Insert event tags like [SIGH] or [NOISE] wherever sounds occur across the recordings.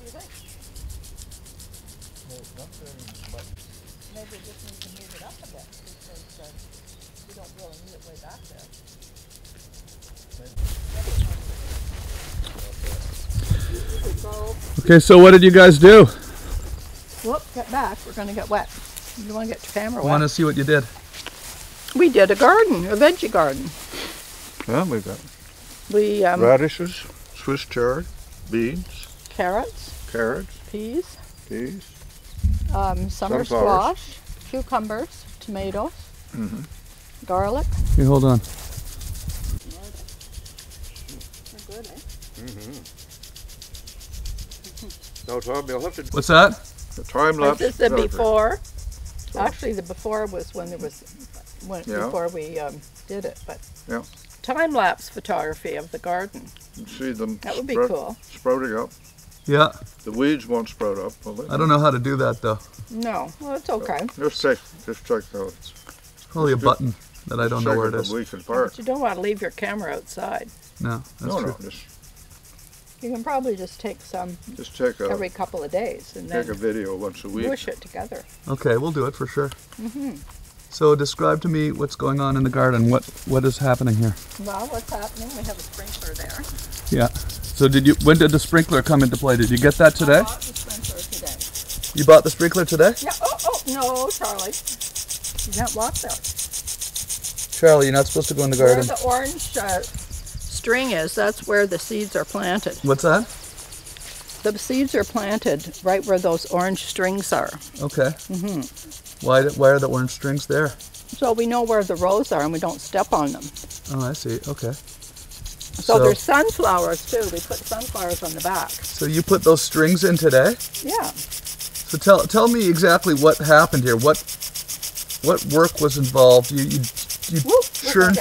do you think? There's nothing but Maybe we just need to move it up a bit because uh, we don't really need it way back there. We could go, Okay, so what did you guys do? whoop, get back, we're gonna get wet. You wanna get your camera I want to see what you did. We did a garden, a veggie garden. Well, we've got We, um, radishes, Swiss chard, beans, carrots, carrots, peas, peas. um, summer squash, cucumbers, tomatoes, Mhm. garlic. Okay, hold on. They're good, eh? No, Tom, you'll have to What's that? the time lapse. This is the before. So- Actually, the before was when there was, when, Yeah. before we um, did it, but. Yeah. Time lapse photography of the garden. You See them That would be cool. sprouting up. Yeah, The weeds won't sprout up, will they? I don't know how to do that though. No, well, it's okay. Just check, just check those. It's probably a button that I don't know where it is. A week apart. But you don't want to leave your camera outside. No, that's No, true. no, just, You can probably just take some just take a, every couple of days and take a then video once a week. mush it together. Okay, we'll do it for sure. Mm-hmm. So describe to me what's going on in the garden. What what is happening here? Well, what's happening? We have a sprinkler there. Yeah. So did you? When did the sprinkler come into play? Did you get that today? I bought the sprinkler today. You bought the sprinkler today? Yeah. Oh, oh, no, Charlie. You can't walk there. Charlie, you're not supposed to go in the garden. Where the orange uh, string is, that's where the seeds are planted. What's that? The seeds are planted right where those orange strings are. Okay. hmm Why why are the orange strings there? So we know where the rows are and we don't step on them. Oh, I see. Okay. So, there's sunflowers too. We put sunflowers on the back. So you put those strings in today? Yeah. So tell tell me exactly what happened here. What what work was involved? You you you Whoop, churned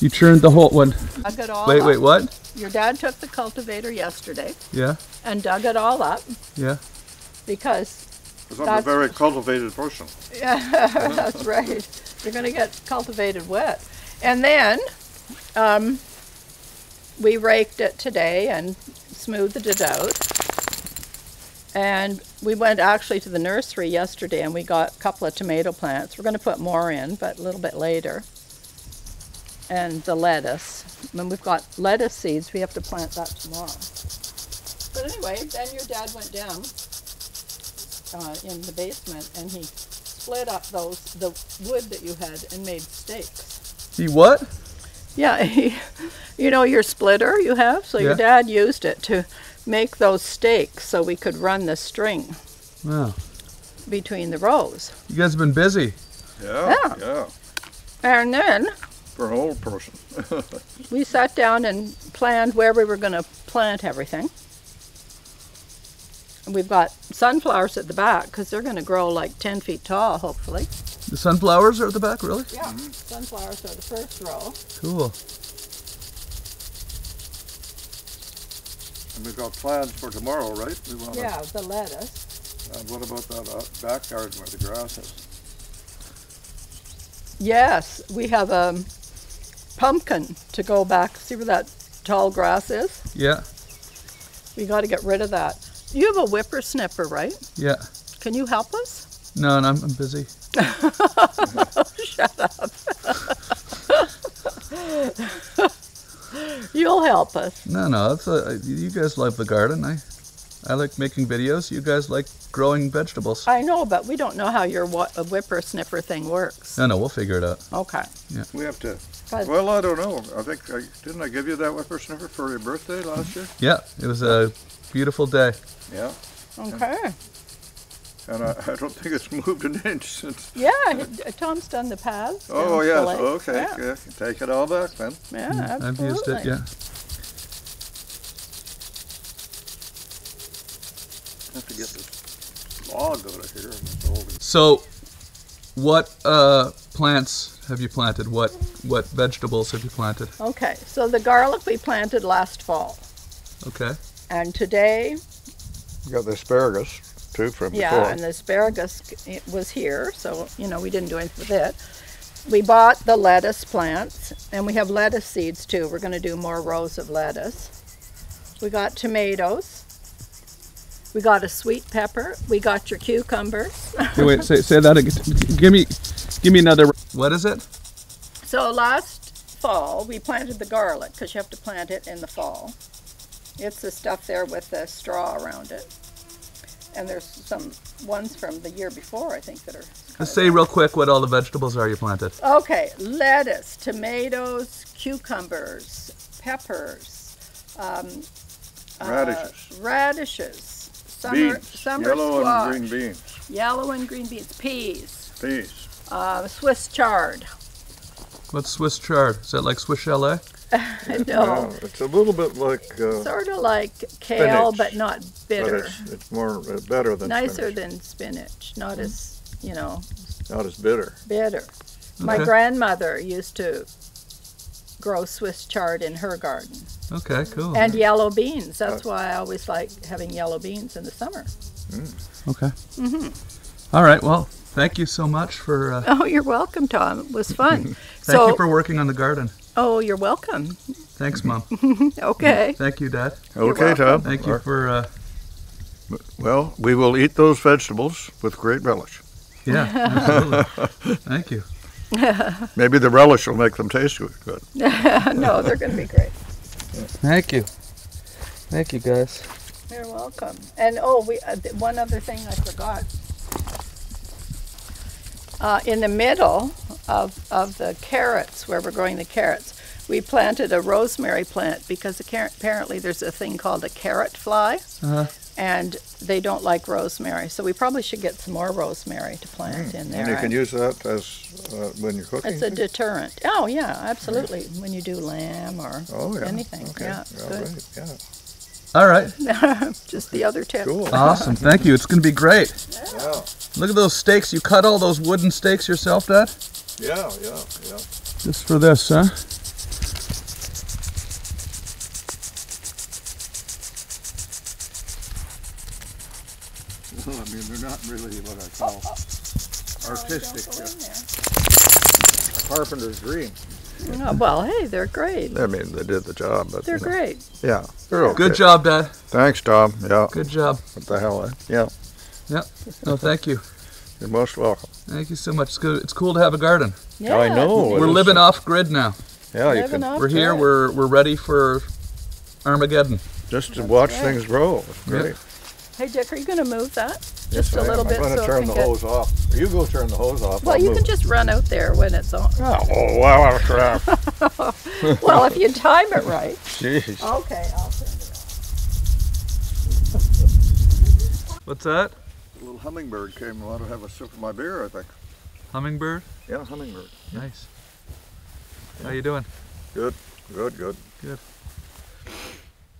you churned the whole one. Dug it all Wait up. wait what? Your dad took the cultivator yesterday Yeah and dug it all up yeah. because Because I'm a very cultivated person. [LAUGHS] Yeah, that's right. You're going to get cultivated wet. And then um, we raked it today and smoothed it out. And we went actually to the nursery yesterday and we got a couple of tomato plants. We're going to put more in, but a little bit later. And the lettuce. When we've got lettuce seeds, we have to plant that tomorrow. But anyway, then your dad went down uh, in the basement and he split up those the wood that you had and made stakes. You what? Yeah, [LAUGHS] he, you know your splitter you have. So your dad used it to make those stakes so we could run the string Wow. between the rows. You guys have been busy. Yeah, Yeah. yeah. And then For an old person. [LAUGHS] we sat down and planned where we were going to plant everything. And we've got sunflowers at the back because they're going to grow like 10 feet tall, hopefully. The sunflowers are at the back, really? Yeah, sunflowers are the first row. Cool. And we've got plans for tomorrow, right? We wanna- Yeah, the lettuce. And what about that uh, back garden where the grass is? Yes, we have a pumpkin to go back. See where that tall grass is? Yeah. We got to get rid of that. You have a whippersnapper, right? Yeah. Can you help us? No, and I'm, I'm busy. Shut up. You'll help us. No, no. It's a, you guys love the garden. I I like making videos. You guys like growing vegetables. I know, but we don't know how your wha- a uh, whippersnapper thing works. No, no. We'll figure it out. Okay. Yeah. We have to, Guys- well, I don't know. I think, I, didn't I give you that whippersnapper for your birthday last year? Yeah. It was a beautiful day. Yeah. Okay. And I, I don't think it's moved an inch since. Yeah, Tom's done the paths. Oh, yes, the okay, Yeah, yeah. Take it all back then. yeah Mm, I've used absolutely. it. Yeah. Have to get this log out of here and it's all So, what uh, plants have you planted? What what vegetables have you planted? Okay, so the garlic we planted last fall. Okay. And today You got the asparagus too from Yeah, before. and the asparagus it was here, so you know we didn't do anything with it. We bought the lettuce plants, and we have lettuce seeds too. We're going to do more rows of lettuce. We got tomatoes. We got a sweet pepper. We got your cucumbers. Hey, wait, say, say that again. Give me, give me another. What is it? So last fall, we planted the garlic because you have to plant it in the fall. It's the stuff there with the straw around it. And there's some ones from the year before, I think, that are. Just say real quick what all the vegetables are you planted. Okay, lettuce, tomatoes, cucumbers, peppers, um, uh, Radishes. radishes, summer, Beans, summer yellow squash, and green beans, yellow and green beans, peas, peas. uh, Swiss chard. What's Swiss chard? Is that like Swiss chalet? [LAUGHS] no, Yeah, it's a little bit like, uh, sort of like kale, Spinach. but not but bitter. it's, it's more uh, better than Nicer spinach. than spinach, not as you know Not as bitter. bitter. My Okay. grandmother used to grow Swiss chard in her garden. Okay, cool. And yellow beans. That's why I always like having yellow beans in the summer. Okay. All right. Well, thank you so much for. Uh, Oh, you're welcome, Tom. It was fun. [LAUGHS] thank so, you for working on the garden. Oh, you're welcome. Thanks, Mom. [LAUGHS] Okay. Thank you, Dad. Okay, Tom. Thank you for. Uh, Well, we will eat those vegetables with great relish. yeah. [LAUGHS] Absolutely. thank you. [LAUGHS] Maybe the relish will make them taste good. good. no, they're going to be great. Thank you. Thank you, guys. You're welcome. And oh, we uh, th- one other thing I forgot. Uh, in the middle of, of the carrots, where we're growing the carrots, we planted a rosemary plant because apparently there's a thing called a carrot fly, Uh-huh. and they don't like rosemary. So we probably should get some more rosemary to plant in there. And you can use that as, uh, when you're cooking. it's a deterrent. Oh yeah, absolutely. When you do lamb or Oh, yeah. anything, Okay. yeah, it's All good. right, Yeah, All right. [LAUGHS] Just the other tip. cool. Awesome. Thank you. It's going to be great. Yeah, Look at those stakes. You cut all those wooden stakes yourself, Dad? yeah, yeah, yeah. Just for this, huh? Well, I mean, they're not really what I call artistic, [LAUGHS] Don't go uh, in there. carpenter's green. Oh, well, hey, they're great. I mean, they did the job, but. They're you know, great. Yeah, they're okay. Good job, Dad. Thanks, Tom. Yeah, Good job. what the hell, eh? Yeah, No, thank you. you're most welcome. Thank you so much. It's good. It's cool to have a garden. Yeah, I know. We're living off grid now. Yeah, you living can, off We're here. grid. We're we're ready for Armageddon. just to watch right. things grow. It's Yeah. great. Hey, Dick, are you going to move that? Yes, Just a I am. little bit I'm gonna so turn the get- hose off. You go turn the hose off. Well, I'll you move. can just run out there when it's on. [LAUGHS] Oh, oh, wow, crap. well, if you time it right. Jeez. Okay, I'll turn it on. What's that? A little hummingbird came and wanted to have a sip of my beer, I think. Hummingbird. Yeah, hummingbird. Nice. How you doing? Good, good. Good.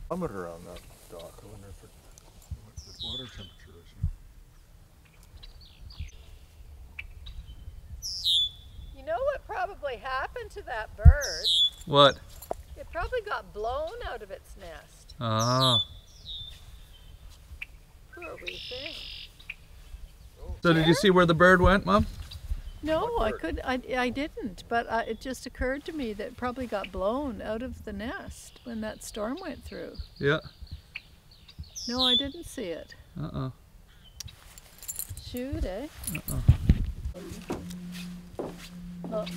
Thermometer on that dock. I wonder if it, what the water temperature is. You know what probably happened to that bird? What? It probably got blown out of its nest. Oh. Poor wee thing. So did you see where the bird went, Mom? No, I could. I, I didn't. But uh, it just occurred to me that it probably got blown out of the nest when that storm went through. Yeah. No, I didn't see it. Uh oh. Shoot, eh? Uh Look.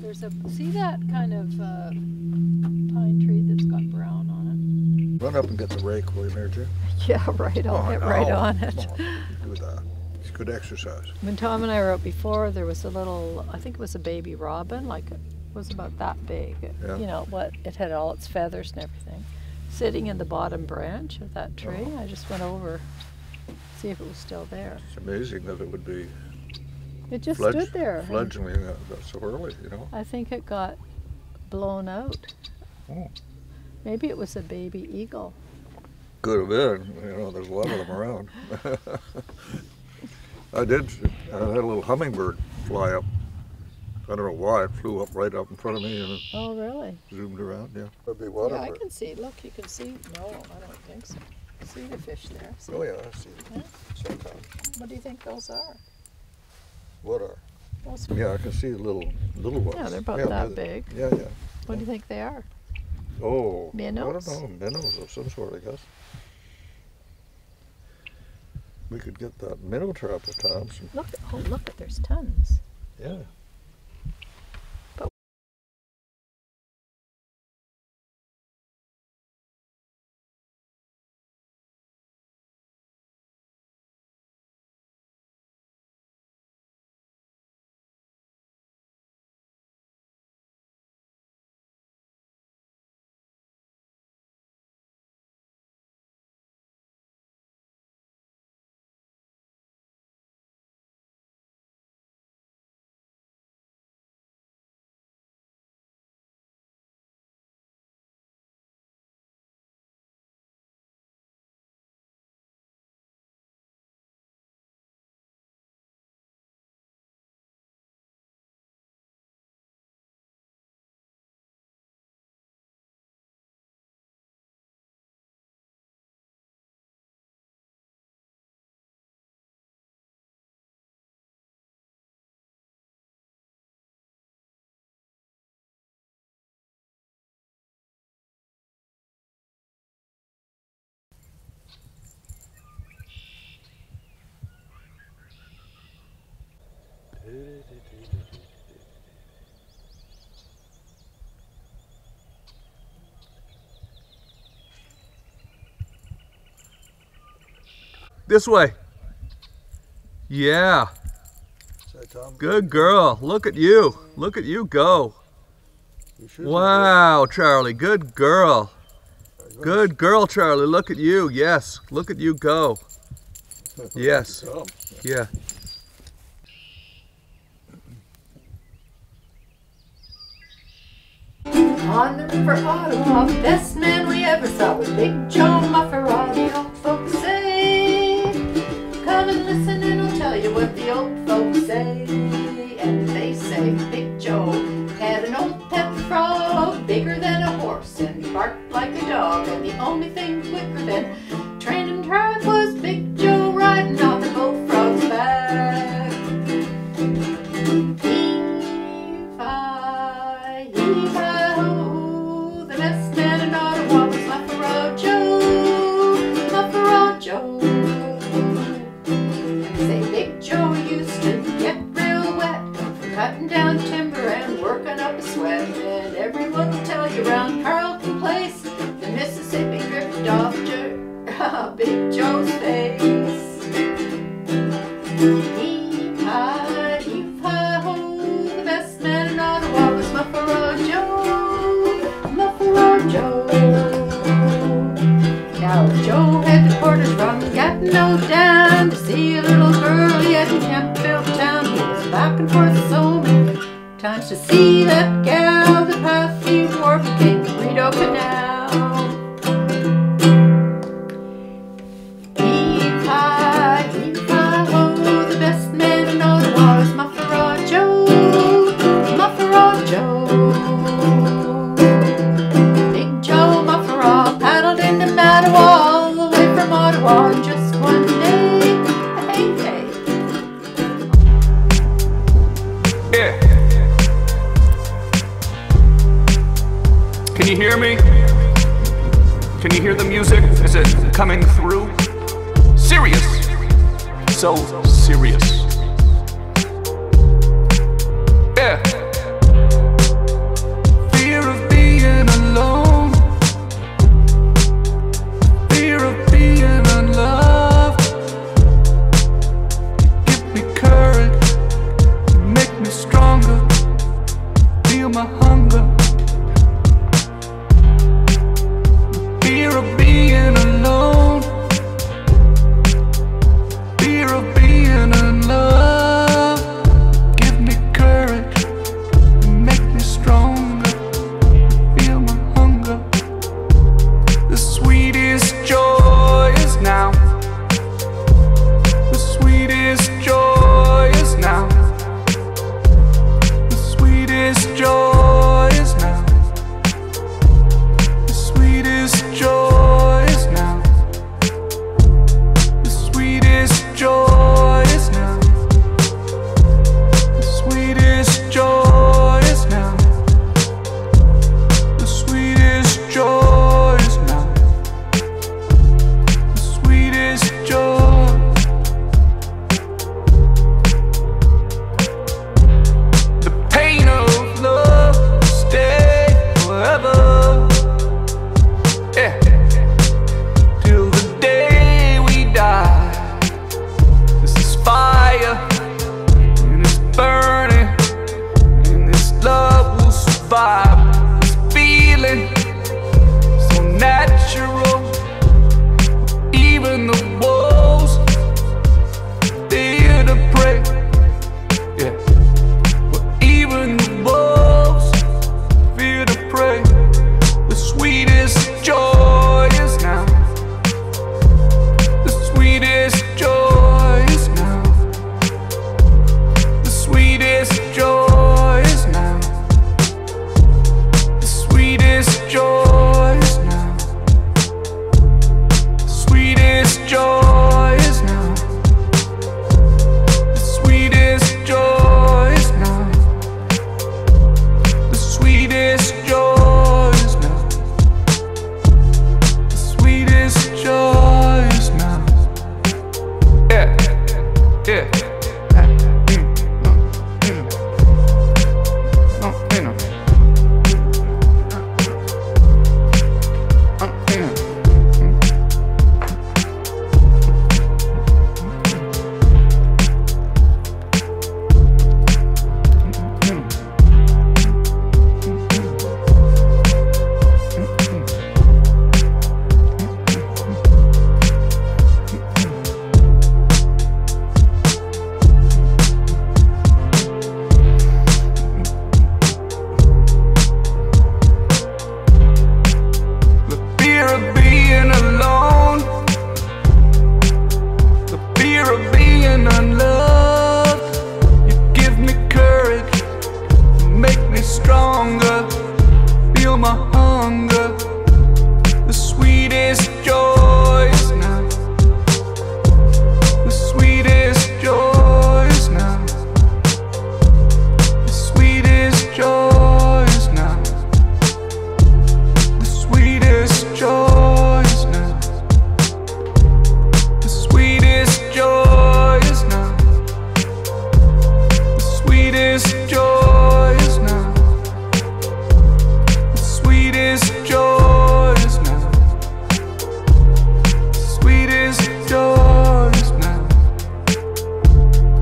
There's a see that kind of uh, pine tree that's got brown on it. Run up and get the rake, will you, Mary Jo? [LAUGHS] Yeah, right. I'll Oh, get right on it. On, Do that. It's good exercise. When Tom and I were out before, there was a little. I think it was a baby robin, like it was about that big. Yeah. You know what? It had all its feathers and everything, sitting in the bottom branch of that tree. Oh. I just went over, see if it was still there. It's amazing that it would be It just fledg- stood there. and- fledgling uh, so early, you know? I think it got blown out. Oh. Maybe it was a baby eagle. Could have been. You know, there's a lot of them around. [LAUGHS] I did. I had a little hummingbird fly up. I don't know why. It flew up right up in front of me and Oh, really? zoomed around. Yeah. that'd be Yeah, I can see. Look, you can see. No, I don't think so. See the fish there. See? Oh, yeah, I see. Yeah. Check. What do you think those are? What are? Those, Yeah, I can see little little ones. yeah, they're about Yeah, that they're- big. Yeah, yeah. What do you think they are? Oh, minnows. I don't know, minnows of some sort, I guess. We could get that minnow trap at times. Look, oh, look, at there's tons. Yeah. This way. Yeah. Good girl. Look at you. Look at you go. you should be Wow, Charlie. Good girl. good. Good girl, Charlie. Look at you. Yes. Look at you go. [LAUGHS] Yes. Yeah. On the river Ottawa, best man we ever saw was Big Joe Mufferaw, what the old folks say. And they say Big Joe had an old pet frog, bigger than a horse, and he barked like a dog. And the only thing quicker than Joe, had the porters from Gatineau down to see a little girl he had Campbell town. He was back and forth so many times to see that gal. The path he wore became Rideau Canal.